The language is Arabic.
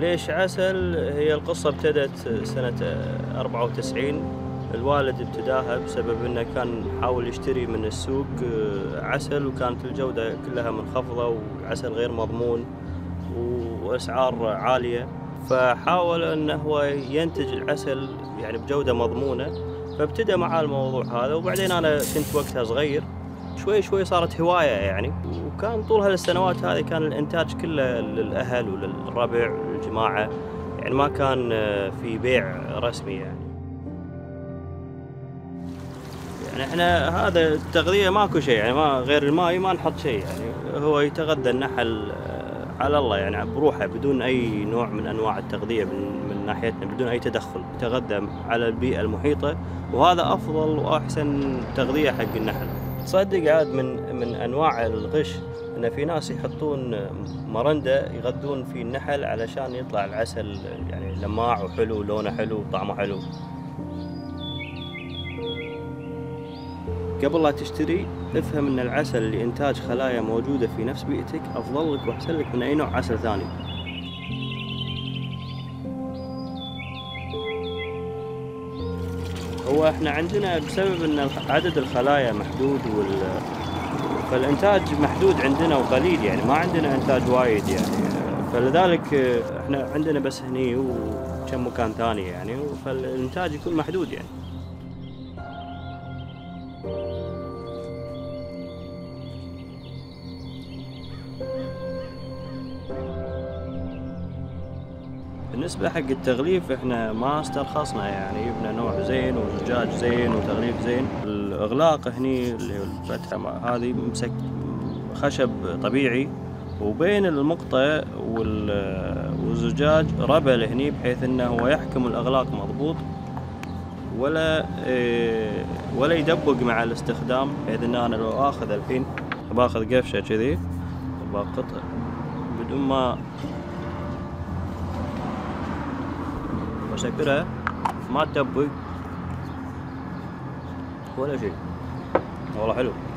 ليش عسل؟ هي القصة ابتدت سنة 94 الوالد ابتداها بسبب إنه كان حاول يشتري من السوق عسل وكانت الجودة كلها منخفضة وعسل غير مضمون وأسعار عالية. فحاول انه هو ينتج العسل يعني بجودة مضمونة فابتدى مع الموضوع هذا. وبعدين أنا كنت وقتها صغير شوي شوي صارت هواية يعني وكان طول هالسنوات هذه كان الإنتاج كله للأهل وللربع والجماعة يعني ما كان في بيع رسمي يعني. يعني إحنا هذا التغذية ماكو شيء يعني ما غير الماي ما نحط شيء يعني هو يتغذى النحل على الله يعني بروحه بدون أي نوع من أنواع التغذية من, من ناحيتنا بدون أي تدخل يتغذى على البيئة المحيطة وهذا أفضل وأحسن تغذية حق النحل. تصدق عاد من من انواع الغش ان في ناس يحطون مرندة يغذون في النحل علشان يطلع العسل يعني لماع وحلو ولونه حلو وطعمه حلو. قبل لا تشتري افهم ان العسل لانتاج خلايا موجودة في نفس بيئتك افضل لك واحسن لك من اي نوع عسل ثاني. هو إحنا عندنا بسبب إن عدد الخلايا محدود وال فالإنتاج محدود عندنا وقليل يعني ما عندنا إنتاج وايد يعني. فلذلك إحنا عندنا بس هني وكم مكان ثاني يعني فالإنتاج يكون محدود يعني. بالنسبة حق التغليف إحنا ما استرخصنا يعني جبنا نوع زين وزجاج زين وتغليف زين. الأغلاق هني اللي الفتحة هذه مسك خشب طبيعي. وبين المقطع والزجاج ربل هني بحيث إنه هو يحكم الأغلاق مضبوط. ولا آه ولا يدبق مع الاستخدام بحيث إن أنا لو آخذ الحين باخذ قفشة كذي بقطع بدون ما واسكرها ما تدبق ولا شيء. والله حلو.